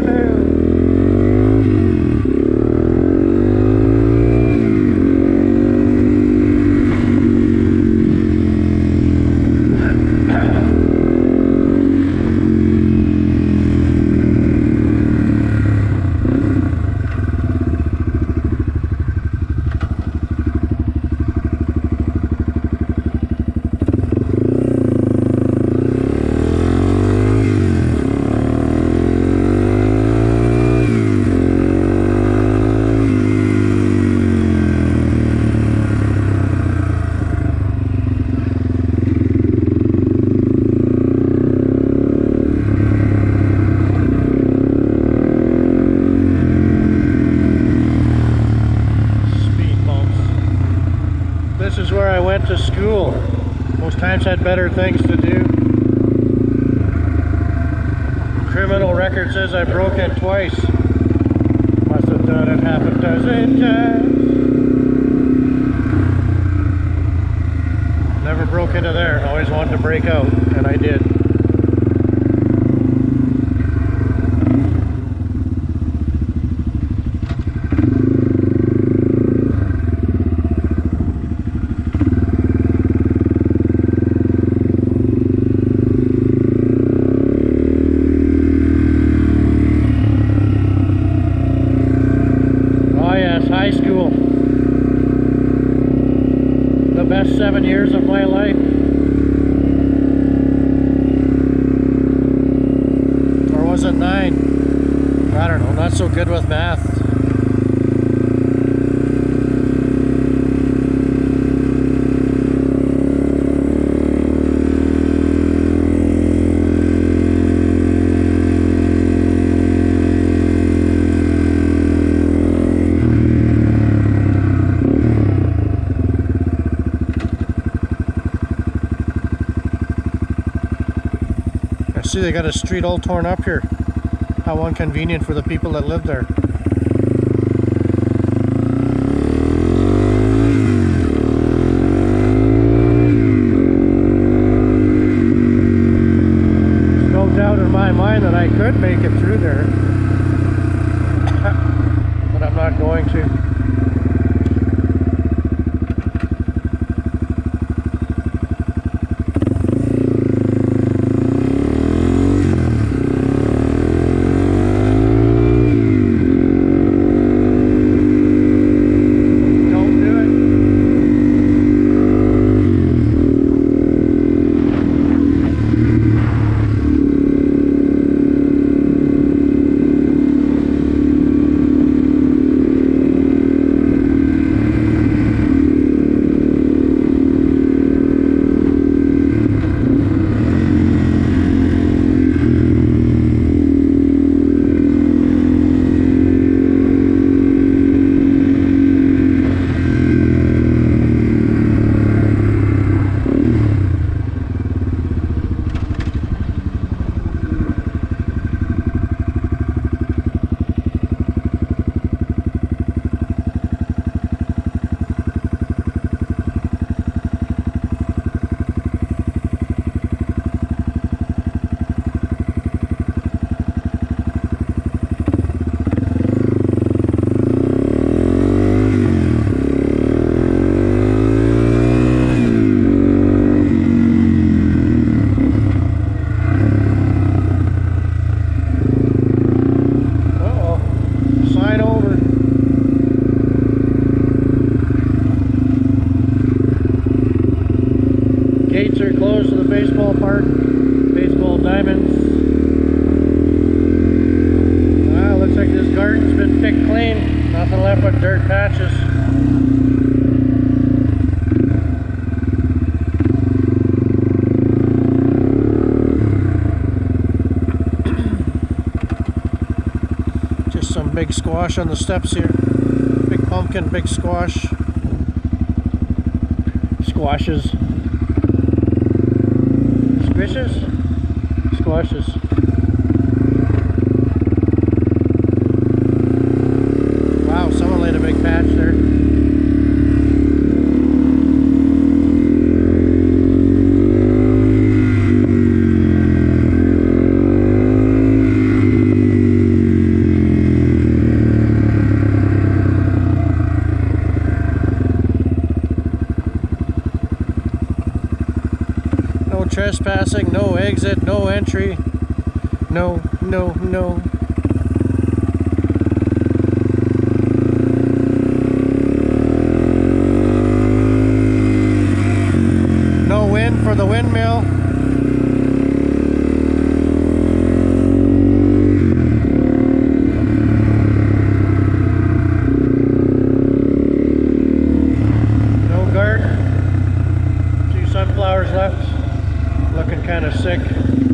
Speed to school. Most times had better things to do. Criminal record says I broke it twice. Must have done it half a dozen times. Never broke into there. Always wanted to break out, and I did. Best seven years of my life. Or was it nine? I don't know, not so good with math. I see they got a street all torn up here. How inconvenient for the people that live there. There's no doubt in my mind that I could make it through there. but I'm not going to. Don't do it. Uh-oh. Sign over. Gates are closed to the baseball park. Baseball diamonds. Wow, looks like this garden's been picked clean. Nothing left but dirt patches. Just some big squash on the steps here. Big pumpkin, big squash. Squashes. Squishes? Squashes. Wow, someone laid a big patch there. Crossing, no exit, no entry. No, no, no. No wind for the windmill. Two sunflowers left looking kind of sick.